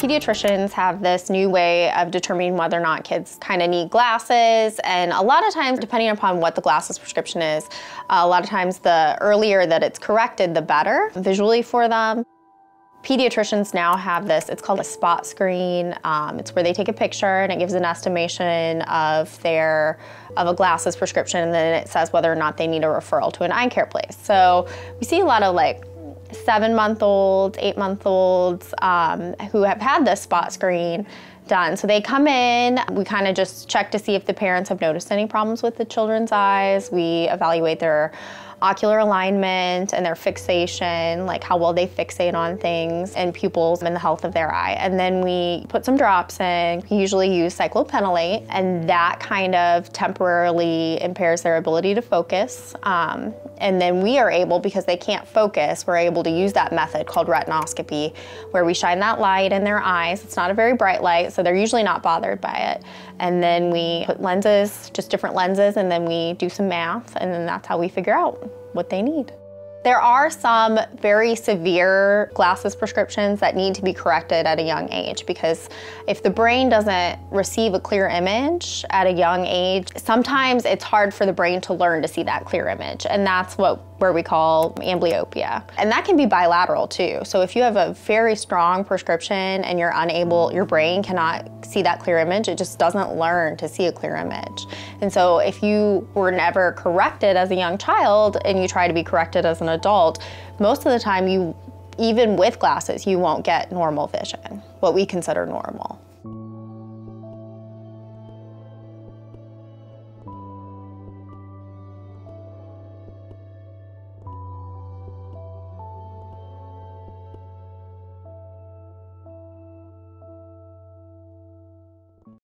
Pediatricians have this new way of determining whether or not kids kind of need glasses. And a lot of times, depending upon what the glasses prescription is, a lot of times the earlier that it's corrected, the better visually for them. Pediatricians now have this, it's called a spot screen. Um, it's where they take a picture and it gives an estimation of their, of a glasses prescription and then it says whether or not they need a referral to an eye care place. So we see a lot of like seven month olds, eight month olds um, who have had this spot screen done. So they come in, we kind of just check to see if the parents have noticed any problems with the children's eyes. We evaluate their ocular alignment and their fixation, like how well they fixate on things and pupils and the health of their eye. And then we put some drops in. We usually use cyclopentolate and that kind of temporarily impairs their ability to focus. Um, and then we are able, because they can't focus, we're able to use that method called retinoscopy, where we shine that light in their eyes. It's not a very bright light, so they're usually not bothered by it. And then we put lenses, just different lenses, and then we do some math, and then that's how we figure out what they need. There are some very severe glasses prescriptions that need to be corrected at a young age because if the brain doesn't receive a clear image at a young age, sometimes it's hard for the brain to learn to see that clear image. And that's what where we call amblyopia. And that can be bilateral too. So if you have a very strong prescription and you're unable, your brain cannot see that clear image, it just doesn't learn to see a clear image. And so if you were never corrected as a young child and you try to be corrected as an adult, most of the time you, even with glasses, you won't get normal vision, what we consider normal.